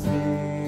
see.